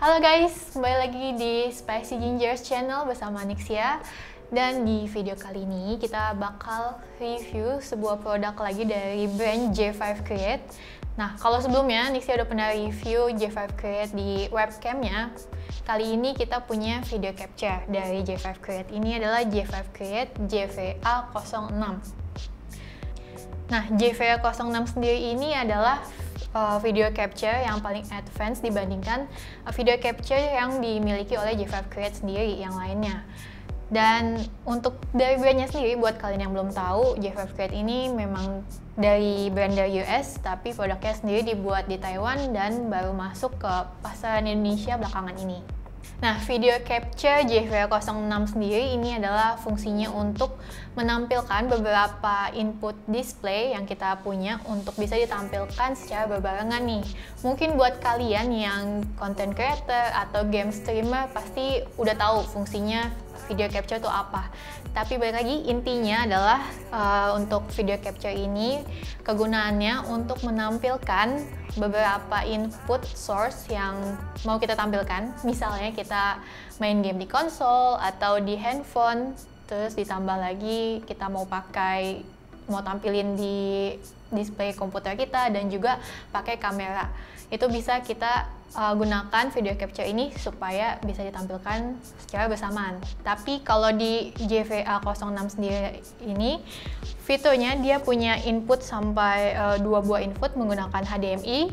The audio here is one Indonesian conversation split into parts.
Halo guys, kembali lagi di Spicy Gingers channel bersama Nixia. Dan di video kali ini kita bakal review sebuah produk lagi dari brand J5 Create. Nah, kalau sebelumnya Nixia udah pernah review J5 Create di webcamnya. Kali ini kita punya video capture dari J5 Create. Ini adalah J5 Create JVA 06 Nah, JVA 06 sendiri ini adalah uh, video capture yang paling advance dibandingkan uh, video capture yang dimiliki oleh J5 Create sendiri yang lainnya. Dan untuk dari brandnya sendiri, buat kalian yang belum tahu, J5 Create ini memang dari brand dari US, tapi produknya sendiri dibuat di Taiwan dan baru masuk ke pasaran Indonesia belakangan ini. Nah, video capture JV06 sendiri ini adalah fungsinya untuk menampilkan beberapa input display yang kita punya untuk bisa ditampilkan secara berbarengan nih. Mungkin buat kalian yang content creator atau game streamer pasti udah tahu fungsinya video capture itu apa. Tapi balik lagi intinya adalah uh, untuk video capture ini kegunaannya untuk menampilkan beberapa input source yang mau kita tampilkan. Misalnya kita main game di konsol atau di handphone, terus ditambah lagi kita mau pakai mau tampilin di display komputer kita dan juga pakai kamera. Itu bisa kita uh, gunakan video capture ini supaya bisa ditampilkan secara bersamaan. Tapi kalau di JVA 06 sendiri ini fiturnya dia punya input sampai uh, dua buah input menggunakan HDMI.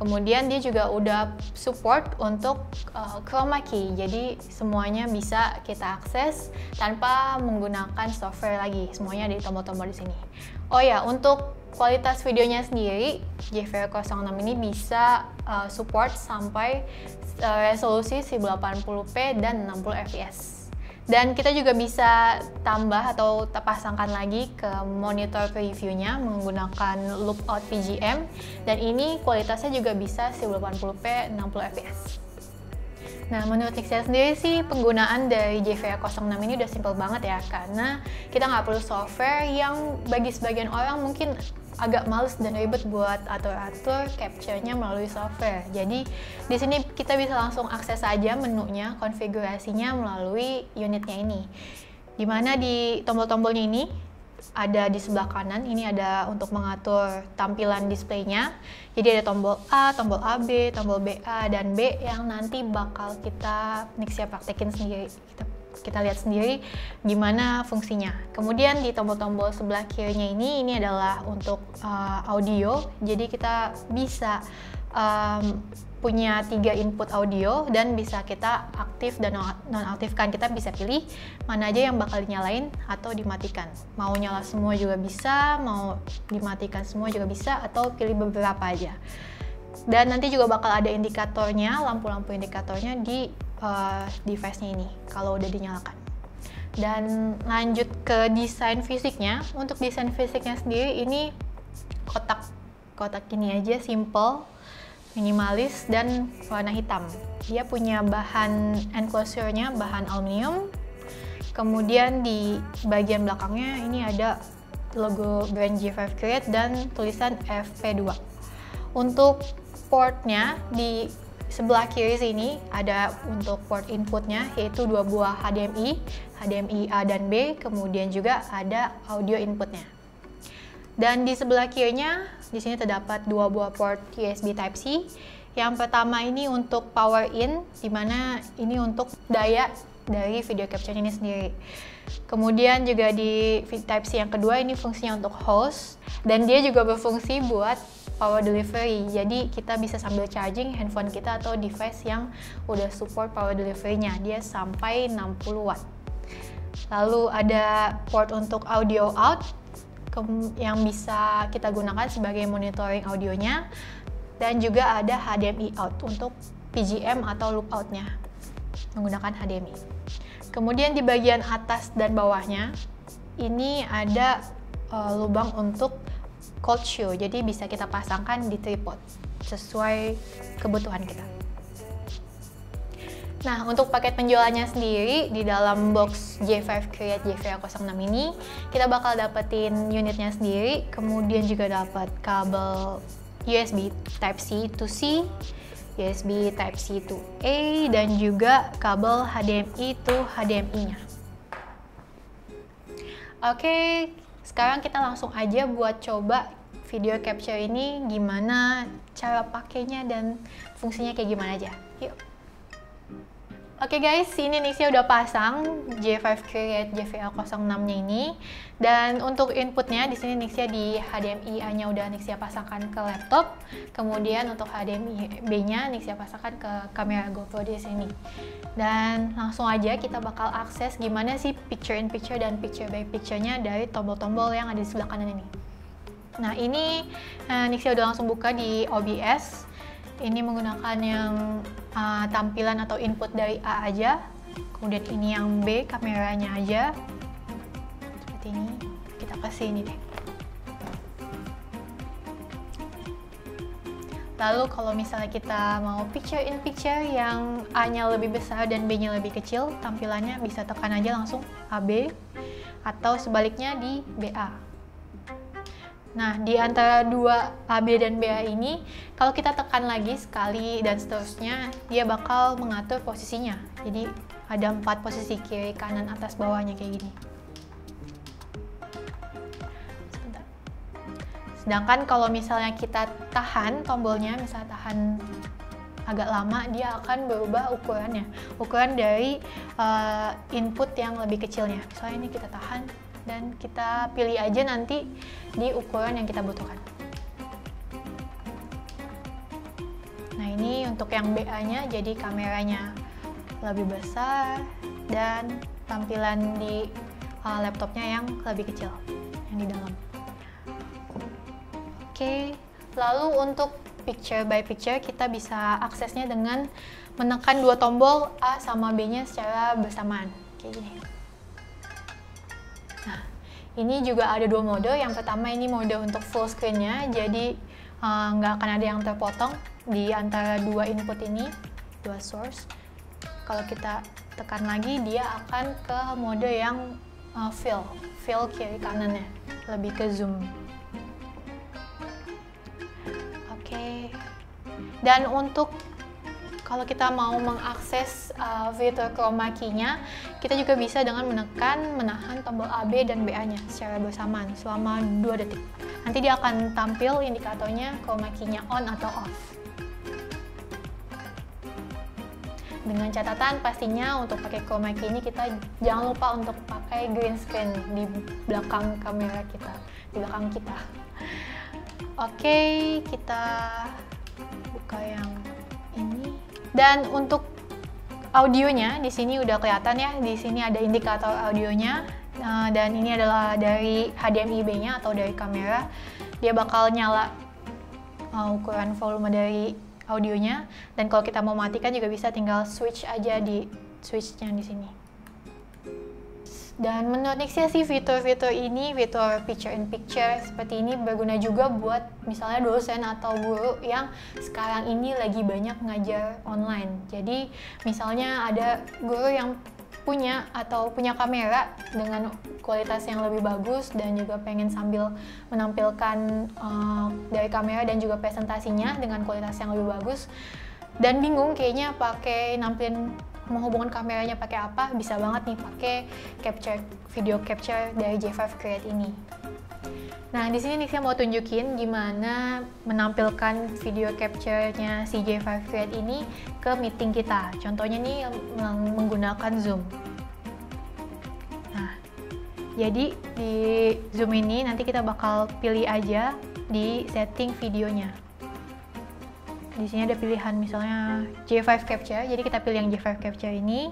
Kemudian dia juga udah support untuk uh, chroma key. Jadi semuanya bisa kita akses tanpa menggunakan software lagi. Semuanya ada di tombol-tombol di sini. Oh ya, untuk kualitas videonya sendiri JVR06 ini bisa uh, support sampai uh, resolusi 1080p dan 60 fps. Dan kita juga bisa tambah atau pasangkan lagi ke monitor previewnya menggunakan lookout PGM dan ini kualitasnya juga bisa 1080p 60 fps. Nah, menurut saya sendiri sih penggunaan dari JVA 06 ini udah simple banget ya, karena kita nggak perlu software yang bagi sebagian orang mungkin agak males dan ribet buat atur-atur capture-nya melalui software. Jadi di sini kita bisa langsung akses saja menunya, konfigurasinya melalui unitnya ini. Di mana di tombol-tombolnya ini ada di sebelah kanan ini ada untuk mengatur tampilan displaynya jadi ada tombol A, tombol AB, tombol BA dan B yang nanti bakal kita Nixia praktekin sendiri kita, kita lihat sendiri gimana fungsinya. Kemudian di tombol-tombol sebelah kirinya ini ini adalah untuk uh, audio. Jadi kita bisa um, punya tiga input audio dan bisa kita aktif dan nonaktifkan. Kita bisa pilih mana aja yang bakal dinyalain atau dimatikan. Mau nyala semua juga bisa mau dimatikan semua juga bisa atau pilih beberapa aja. Dan nanti juga bakal ada indikatornya lampu-lampu indikatornya di uh, device-nya ini kalau udah dinyalakan dan lanjut ke desain fisiknya untuk desain fisiknya sendiri ini kotak kotak ini aja simple minimalis dan warna hitam. Dia punya bahan enclosure-nya bahan aluminium. Kemudian di bagian belakangnya ini ada logo brand G5 Create dan tulisan FP2. Untuk portnya di sebelah kiri sini ada untuk port inputnya yaitu dua buah HDMI, HDMI A dan B, kemudian juga ada audio inputnya. Dan di sebelah kirinya, di sini terdapat dua buah port USB Type-C. Yang pertama ini untuk power in, di mana ini untuk daya dari video capture ini sendiri. Kemudian juga di Type-C yang kedua ini fungsinya untuk host, dan dia juga berfungsi buat power delivery. Jadi kita bisa sambil charging handphone kita atau device yang udah support power delivery-nya. Dia sampai 60 watt. Lalu ada port untuk audio out yang bisa kita gunakan sebagai monitoring audionya dan juga ada HDMI out untuk PGM atau loop outnya menggunakan HDMI. Kemudian di bagian atas dan bawahnya ini ada uh, lubang untuk cold shoe, jadi bisa kita pasangkan di tripod sesuai kebutuhan kita. Nah, untuk paket penjualannya sendiri di dalam box J5 Create JVA06 ini, kita bakal dapetin unitnya sendiri, kemudian juga dapat kabel USB Type-C to C, USB Type-C to A dan juga kabel HDMI to HDMI-nya. Oke, sekarang kita langsung aja buat coba video capture ini gimana cara pakainya dan fungsinya kayak gimana aja. Oke okay guys, ini Nixia udah pasang J5 Create JVL06-nya ini. Dan untuk inputnya di sini Nixia di HDMI A-nya udah Nixia pasangkan ke laptop. Kemudian untuk HDMI B-nya Nixia pasangkan ke kamera GoPro di sini. Dan langsung aja kita bakal akses gimana sih picture in picture dan picture by picture-nya dari tombol-tombol yang ada di sebelah kanan ini. Nah ini uh, Nixia udah langsung buka di OBS ini menggunakan yang uh, tampilan atau input dari A aja. Kemudian ini yang B kameranya aja. Seperti ini. Kita kasih ini deh. Lalu kalau misalnya kita mau picture in picture yang A nya lebih besar dan B nya lebih kecil tampilannya bisa tekan aja langsung AB atau sebaliknya di BA Nah, di antara dua AB dan BA ini, kalau kita tekan lagi sekali dan seterusnya, dia bakal mengatur posisinya. Jadi, ada empat posisi kiri, kanan, atas, bawahnya kayak gini. Sedangkan kalau misalnya kita tahan tombolnya, misalnya tahan agak lama, dia akan berubah ukurannya. Ukuran dari uh, input yang lebih kecilnya. Misalnya ini kita tahan, dan kita pilih aja nanti di ukuran yang kita butuhkan. Nah ini untuk yang BA-nya jadi kameranya lebih besar dan tampilan di uh, laptopnya yang lebih kecil yang di dalam. Oke, lalu untuk picture by picture kita bisa aksesnya dengan menekan dua tombol A sama B-nya secara bersamaan kayak gini. Ini juga ada dua mode. Yang pertama ini mode untuk full screen-nya, jadi eh, nggak uh, akan ada yang terpotong di antara dua input ini, dua source. Kalau kita tekan lagi, dia akan ke mode yang uh, fill, fill kiri kanannya, lebih ke zoom. Oke. Okay. Dan untuk kalau kita mau mengakses uh, fitur chroma key-nya, kita juga bisa dengan menekan, menahan tombol AB dan BA-nya secara bersamaan selama 2 detik. Nanti dia akan tampil indikatornya chroma key-nya on atau off. Dengan catatan pastinya untuk pakai chroma key ini kita jangan lupa untuk pakai green screen di belakang kamera kita, di belakang kita. Oke, kita buka yang dan untuk audionya di sini udah kelihatan ya, di sini ada indikator audionya uh, dan ini adalah dari HDMI B-nya atau dari kamera. Dia bakal nyala uh, ukuran volume dari audionya dan kalau kita mau matikan juga bisa tinggal switch aja di switchnya di sini. Dan menurut Nixia sih fitur-fitur ini, fitur picture in picture seperti ini berguna juga buat misalnya dosen atau guru yang sekarang ini lagi banyak ngajar online. Jadi misalnya ada guru yang punya atau punya kamera dengan kualitas yang lebih bagus dan juga pengen sambil menampilkan uh, dari kamera dan juga presentasinya dengan kualitas yang lebih bagus dan bingung kayaknya pakai nampilin menghubungkan kameranya pakai apa bisa banget nih pakai capture video capture dari J5 Create ini. Nah, di sini saya mau tunjukin gimana menampilkan video capture-nya si J5 Create ini ke meeting kita. Contohnya nih menggunakan Zoom. Nah, jadi di Zoom ini nanti kita bakal pilih aja di setting videonya di sini ada pilihan misalnya J5 Capture jadi kita pilih yang J5 Capture ini.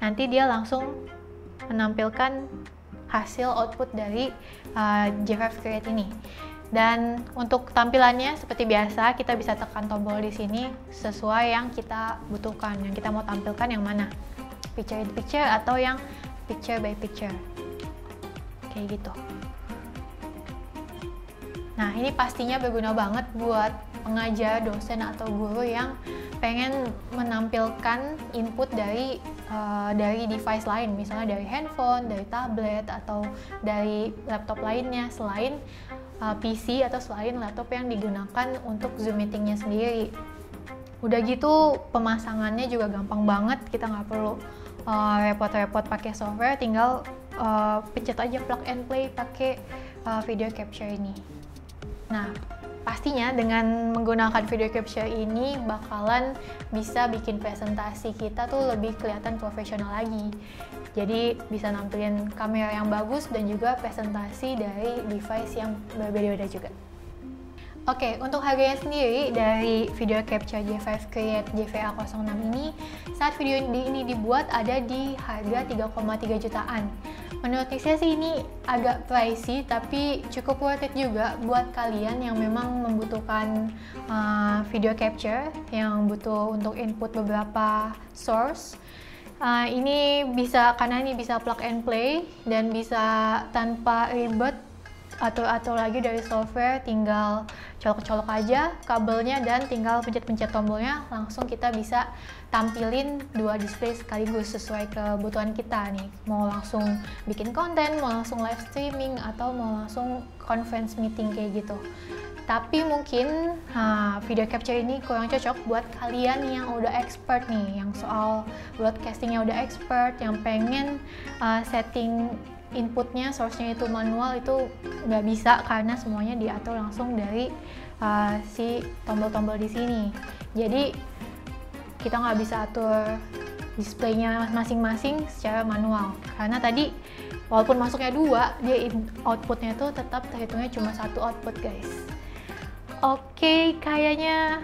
Nanti dia langsung menampilkan hasil output dari uh, J5 Create ini. Dan untuk tampilannya seperti biasa kita bisa tekan tombol di sini sesuai yang kita butuhkan yang kita mau tampilkan yang mana. Picture in picture atau yang picture by picture. Kayak gitu. Nah ini pastinya berguna banget buat pengajar, dosen atau guru yang pengen menampilkan input dari uh, dari device lain, misalnya dari handphone, dari tablet atau dari laptop lainnya selain uh, PC atau selain laptop yang digunakan untuk Zoom meetingnya sendiri. Udah gitu pemasangannya juga gampang banget, kita nggak perlu uh, repot-repot pakai software, tinggal uh, pencet aja plug and play pakai uh, video capture ini. Nah, pastinya dengan menggunakan video capture ini bakalan bisa bikin presentasi kita tuh lebih kelihatan profesional lagi. Jadi bisa nampilin kamera yang bagus dan juga presentasi dari device yang berbeda-beda juga. Oke, okay, untuk harganya sendiri dari video capture J5 Create JVA06 ini, saat video ini dibuat ada di harga 3,3 jutaan. Menurut saya sih ini agak pricey, tapi cukup worth it juga buat kalian yang memang membutuhkan uh, video capture, yang butuh untuk input beberapa source. Uh, ini bisa karena ini bisa plug and play dan bisa tanpa ribet atur-atur lagi dari software tinggal colok-colok aja kabelnya dan tinggal pencet-pencet tombolnya langsung kita bisa tampilin dua display sekaligus sesuai kebutuhan kita nih. Mau langsung bikin konten mau langsung live streaming atau mau langsung conference meeting kayak gitu. Tapi mungkin ha, video capture ini kurang cocok buat kalian yang udah expert nih yang soal broadcastingnya udah expert yang pengen uh, setting inputnya source-nya itu manual itu nggak bisa karena semuanya diatur langsung dari uh, si tombol-tombol di sini. Jadi kita nggak bisa atur displaynya masing-masing secara manual. Karena tadi walaupun masuknya dua dia outputnya itu tetap terhitungnya cuma satu output guys. Oke okay, kayaknya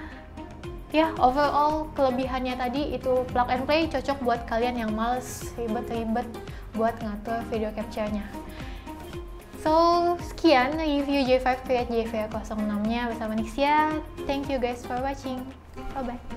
ya overall kelebihannya tadi itu plug and play cocok buat kalian yang males ribet-ribet buat ngatur video capture-nya. So, sekian review J5 Create JV06 nya bersama Nixia. Thank you guys for watching. Bye-bye.